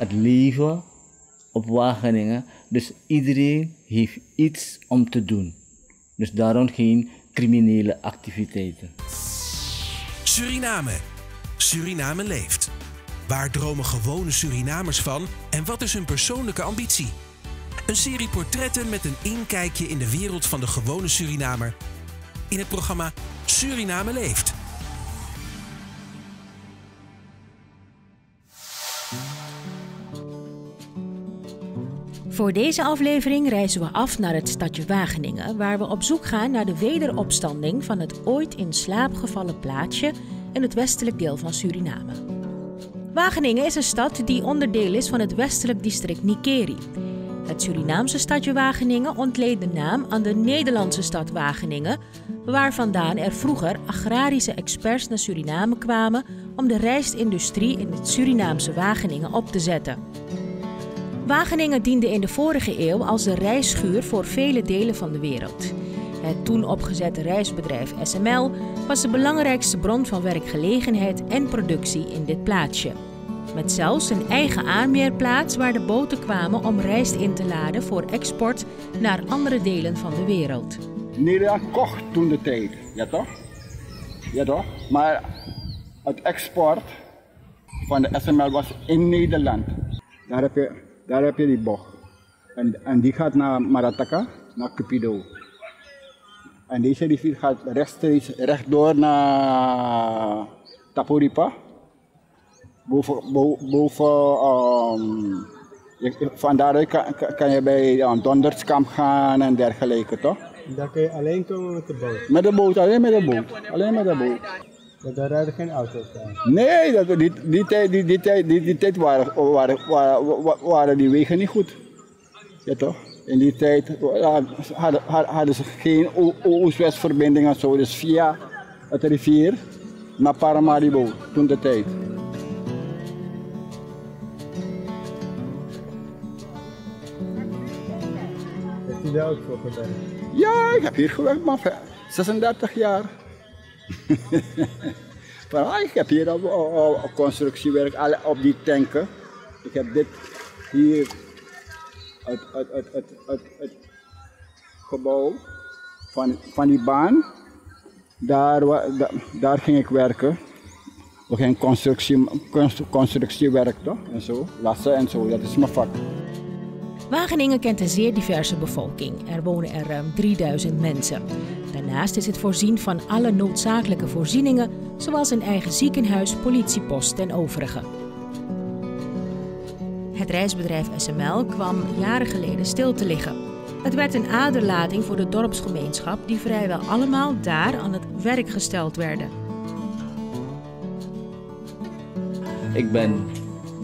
het leven op Wageningen. Dus iedereen heeft iets om te doen. Dus daarom geen criminele activiteiten. Suriname. Suriname leeft. Waar dromen gewone Surinamers van en wat is hun persoonlijke ambitie? Een serie portretten met een inkijkje in de wereld van de gewone Surinamer. In het programma Suriname leeft. Voor deze aflevering reizen we af naar het stadje Wageningen, waar we op zoek gaan naar de wederopstanding van het ooit in slaap gevallen plaatsje in het westelijk deel van Suriname. Wageningen is een stad die onderdeel is van het westelijk district Nikeri. Het Surinaamse stadje Wageningen ontleent de naam aan de Nederlandse stad Wageningen, waar vandaan er vroeger agrarische experts naar Suriname kwamen om de rijstindustrie in het Surinaamse Wageningen op te zetten. Wageningen diende in de vorige eeuw als de rijstschuur voor vele delen van de wereld. Het toen opgezette reisbedrijf SML was de belangrijkste bron van werkgelegenheid en productie in dit plaatsje. Met zelfs een eigen aanmeerplaats waar de boten kwamen om rijst in te laden voor export naar andere delen van de wereld. Nederland kocht toen de tijd, ja toch? Ja toch? Maar het export van de SML was in Nederland. Daar heb je, daar heb je die bocht. En, en die gaat naar Marataka, naar Cupido. En deze rivier gaat rechtstreeks rechtdoor naar Tapuripa. Boven, boven, um, je, van daaruit kan, kan je bij uh, Donderskamp gaan en dergelijke, toch? Daar kun je alleen komen met de boot. Met de boot, alleen met de boot. Alleen met de boot. Maar daar rijden geen auto's aan. Nee, dat, die, die, tijd, die, die, tijd, die, die tijd waren, waren, waren, waren die wegen niet goed. Ja toch? In die tijd hadden, hadden ze geen Oost-West verbinding en zo. Dus via het rivier naar Paramaribo, toen de tijd. Heeft u daar ook voor gedaan? Ja, ik heb hier gewerkt, maar 36 jaar. maar ik heb hier op constructiewerk, alle, op die tanken. Ik heb dit hier, het, het, het, het, gebouw van, van die baan. Daar, daar ging ik werken. We gingen constructie, constru- constructiewerk toch? En zo, lassen en zo, dat is mijn vak. Wageningen kent een zeer diverse bevolking. Er wonen er ruim 3000 mensen. Daarnaast is het voorzien van alle noodzakelijke voorzieningen, zoals een eigen ziekenhuis, politiepost en overige. Het reisbedrijf SML kwam jaren geleden stil te liggen. Het werd een aderlating voor de dorpsgemeenschap, die vrijwel allemaal daar aan het werk gesteld werden. Ik ben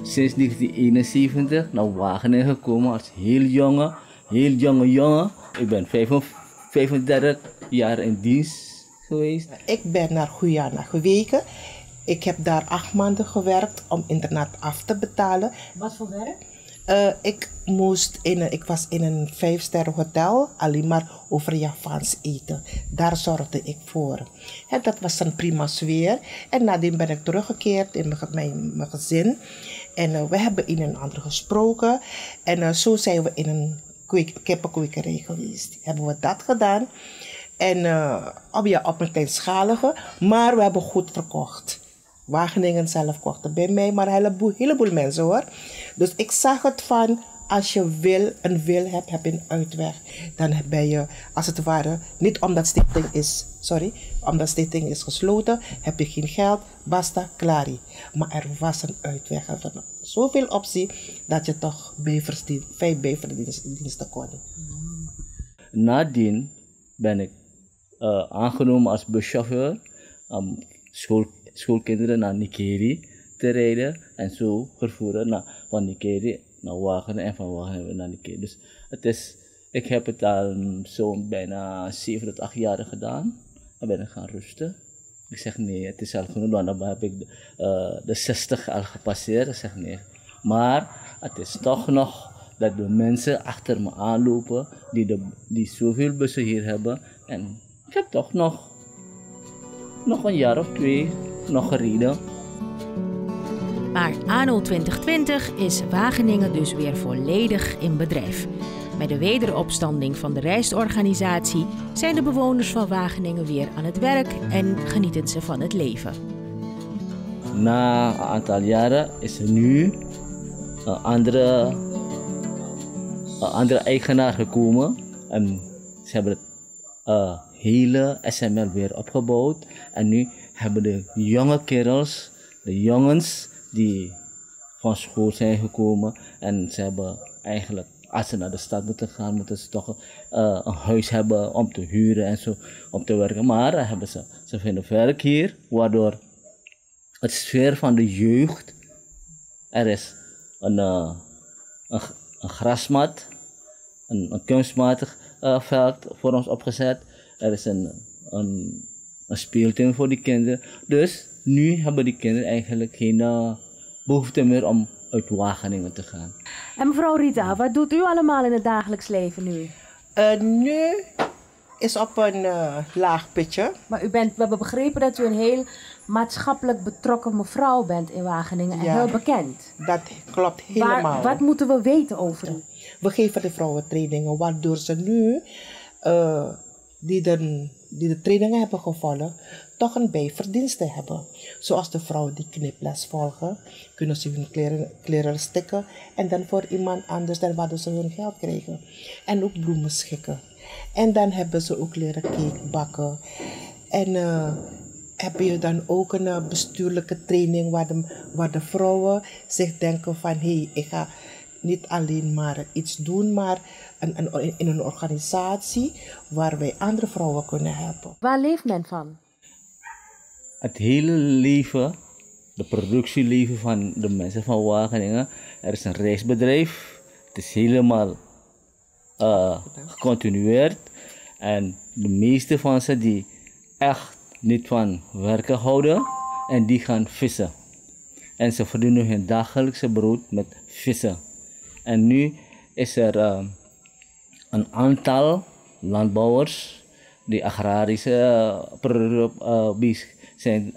sinds 1971 naar Wageningen gekomen als heel jonge, heel jonge jongen. Ik ben 35 jaar in dienst geweest. Ik ben naar Guyana geweken. Ik heb daar acht maanden gewerkt om internaat af te betalen. Wat voor werk? Eh, ik, moest in een, ik was in een vijfsterren hotel, alleen maar over Javaans eten. Daar zorgde ik voor. En dat was een prima sfeer. En nadien ben ik teruggekeerd in mijn, mijn, mijn gezin. En eh, we hebben een en ander gesproken. En eh, zo zijn we in een kippenkwekerij geweest. Hebben we dat gedaan. En eh, op, ja, op een kleinschalige, maar we hebben goed verkocht. Wageningen zelf kochten bij mij, maar een heleboel, heleboel mensen hoor. Dus ik zag het van, als je wil, een wil hebt, heb je een uitweg. Dan ben je, als het ware, niet omdat stichting is, sorry, omdat stichting is gesloten, heb je geen geld, basta, klari. Maar er was een uitweg. Er zoveel optie, dat je toch vijf bijverdiensten kon. Nadien ben ik eh, aangenomen als buschauffeur om school, schoolkinderen naar Nikeri te rijden en zo vervoeren naar, van Nikeri naar Wageningen en van Wageningen naar Nikeri. Dus het is, ik heb het al zo'n bijna 7 tot 8 jaar gedaan. Dan ben ik gaan rusten. Ik zeg nee, het is al genoeg, want dan heb ik de, eh, de 60 al gepasseerd. Ik zeg nee. Maar het is toch nog dat de mensen achter me aanlopen die, de, die zoveel bussen hier hebben. En ik heb toch nog, nog een jaar of twee nog gereden. Maar anno 2020 is Wageningen dus weer volledig in bedrijf. Met de wederopstanding van de reisorganisatie zijn de bewoners van Wageningen weer aan het werk en genieten ze van het leven. Na een aantal jaren is er nu een andere, een andere eigenaar gekomen. En ze hebben het uh, hele SML weer opgebouwd. En nu hebben de jonge kerels, de jongens die van school zijn gekomen. En ze hebben eigenlijk, als ze naar de stad moeten gaan, moeten ze toch uh, een huis hebben om te huren en zo, om te werken. Maar hebben ze, ze vinden werk hier, waardoor het sfeer van de jeugd. Er is een, uh, een, een, grasmat, een, kunstmatig uh, veld voor ons opgezet. Er is een, een, een speeltuin voor die kinderen. Dus nu hebben die kinderen eigenlijk geen uh, behoefte meer om uit Wageningen te gaan. En mevrouw Rita, wat doet u allemaal in het dagelijks leven nu? nu is op een uh, laag pitje. Maar u bent, we hebben begrepen dat u een heel maatschappelijk betrokken mevrouw bent in Wageningen en heel bekend. Dat klopt helemaal. Waar, wat moeten we weten over u? We geven de vrouwen trainingen, waardoor ze nu, uh, die, de, die de trainingen hebben gevolgd, toch een bijverdienste hebben. Zoals de vrouwen die kniples volgen, kunnen ze hun kleren, kleren stikken en dan voor iemand anders dan waar ze hun geld krijgen. En ook bloemen schikken. En dan hebben ze ook leren cake bakken. En uh, heb je dan ook een uh, bestuurlijke training waar de, waar de vrouwen zich denken van hé, hey, ik ga niet alleen maar iets doen, maar een, een, in een organisatie waar wij andere vrouwen kunnen helpen. Waar leeft men van? Het hele leven, de productieleven van de mensen van Wageningen. Er is een reisbedrijf. Het is helemaal uh, gecontinueerd. En de meeste van ze die echt niet van werken houden en die gaan vissen. En ze verdienen hun dagelijkse brood met vissen. En nu is er uh, een aantal landbouwers die agrarische uh, producten zijn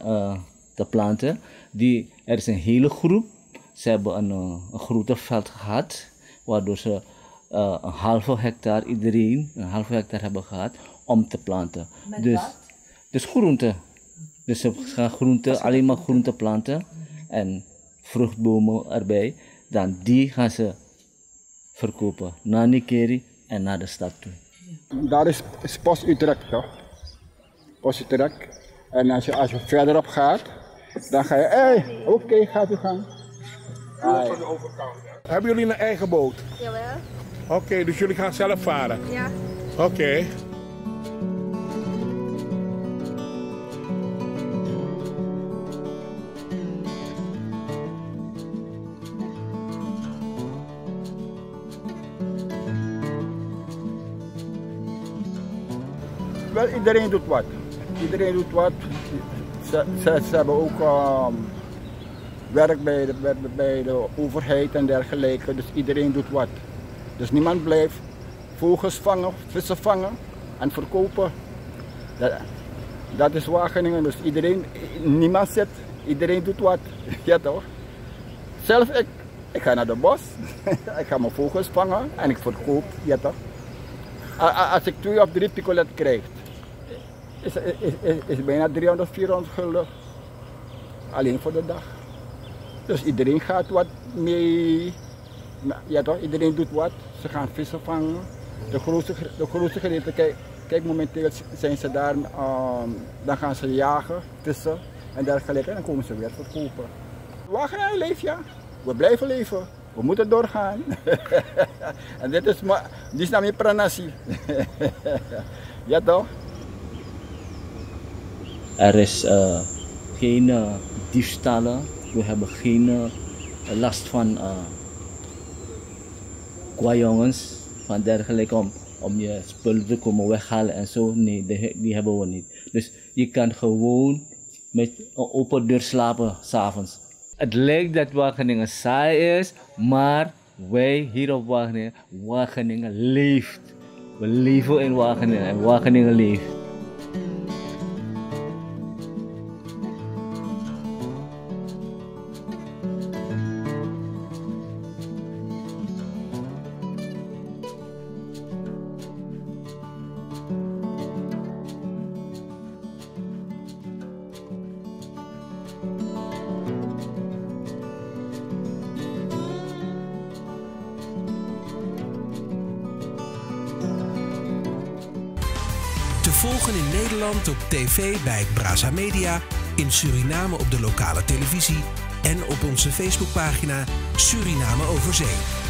te planten. Die, er is een hele groep. Ze hebben een, een grote veld gehad, waardoor ze uh, een halve hectare iedereen, een halve hectare hebben gehad om te planten. Met dus, wat? dus groenten. Dus ze gaan groenten, alleen maar groenten planten en vruchtbomen erbij. Dan die gaan ze verkopen naar Nikeri en naar de stad toe. Daar is, is Post Utrecht toch? Post Utrecht. En als je, als je verderop gaat, dan ga je, hé, hey, oké, okay, gaat u gaan. Van de overkant. Hebben jullie een eigen boot? Jawel. Oké, okay, dus jullie gaan zelf varen? Ja. Oké. Okay. Iedereen doet wat. Iedereen doet wat. Ze, ze, ze hebben ook um, werk bij de, bij, de overheid en dergelijke. Dus iedereen doet wat. Dus niemand blijft vogels vangen, vissen vangen en verkopen. Dat, dat is Wageningen. Dus iedereen, niemand zit, iedereen doet wat. Ja toch? Zelf ik, ik ga naar de bos, ik ga mijn vogels vangen en ik verkoop. Ja toch? Als ik twee of drie picolet krijg, is, is, bijna 300, 400 gulden. Alleen voor de dag. Dus iedereen gaat wat mee. Ja toch, iedereen doet wat. Ze gaan vissen vangen. De grootste, de grootste gedeelte, kijk, kijk momenteel zijn ze daar, um, dan gaan ze jagen, vissen en dergelijke. En dan komen ze weer verkopen. Wageningen leeft ja. We blijven leven. We moeten doorgaan. en dit is, dit is naar mijn pranasi. ja toch? Er is uh, geen uh, diefstallen, we hebben geen uh, last van uh, kwajongens, van dergelijke om, om je spullen te komen weghalen en zo. Nee, die, die hebben we niet. Dus je kan gewoon met een open deur slapen s'avonds. Het lijkt dat Wageningen saai is, maar wij hier op Wageningen, Wageningen leeft. We leven in Wageningen en Wageningen leeft. Volgen in Nederland op tv bij Brasa Media, in Suriname op de lokale televisie en op onze Facebookpagina Suriname over Zee.